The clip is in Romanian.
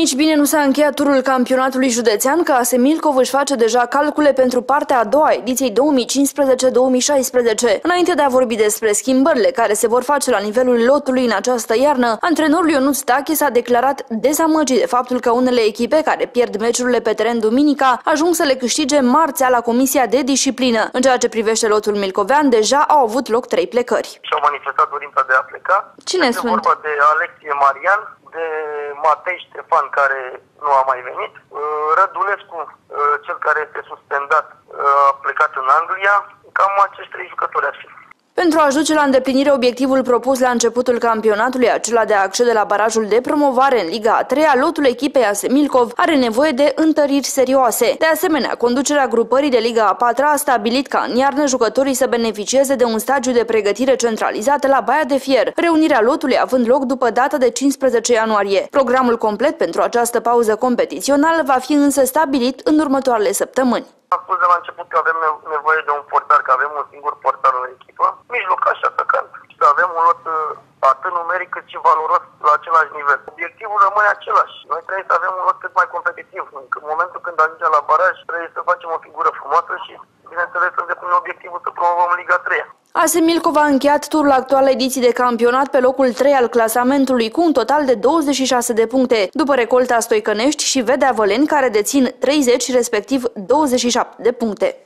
Nici bine nu s-a încheiat turul campionatului județean, că AS Milcov își face deja calcule pentru partea a doua ediției 2015-2016. Înainte de a vorbi despre schimbările care se vor face la nivelul lotului în această iarnă, antrenorul Ionuț Tache s-a declarat dezamăgit de faptul că unele echipe care pierd meciurile pe teren duminica ajung să le câștige marțea la Comisia de Disciplină. În ceea ce privește lotul milcovean, deja au avut loc trei plecări. Și-au manifestat dorința de a pleca. Cine este sunt? vorba de Alexie Marian, de Matei Ștefan, care nu a mai venit, uh, Rădulescu, uh, cel care este suspendat, uh, a plecat în Anglia, cam acești trei jucători ar fi. Pentru a ajunge la îndeplinire obiectivul propus la începutul campionatului, acela de a accede la barajul de promovare în Liga a 3 lotul echipei AS Milcov are nevoie de întăriri serioase. De asemenea, conducerea grupării de Liga a 4 a stabilit ca în iarnă jucătorii să beneficieze de un stagiu de pregătire centralizată la Baia de Fier, reunirea lotului având loc după data de 15 ianuarie. Programul complet pentru această pauză competițională va fi însă stabilit în următoarele săptămâni. Am spus de la început că avem nevoie de un portar, că avem un singur portar în echipă, mijlocaș și atacant. Să avem un lot uh, atât numeric cât și valoros la același nivel. Obiectivul rămâne același. Noi trebuie să avem un lot cât mai competitiv. În momentul când ajungem la baraj, trebuie să facem o figură frumoasă și, bineînțeles, să îndeplinim obiectivul să promovăm Liga 3. AS Milcov a încheiat turul actual ediții de campionat pe locul 3 al clasamentului cu un total de 26 de puncte, după recolta Stoicănești și Vedea Văleni care dețin 30 respectiv 27 de puncte.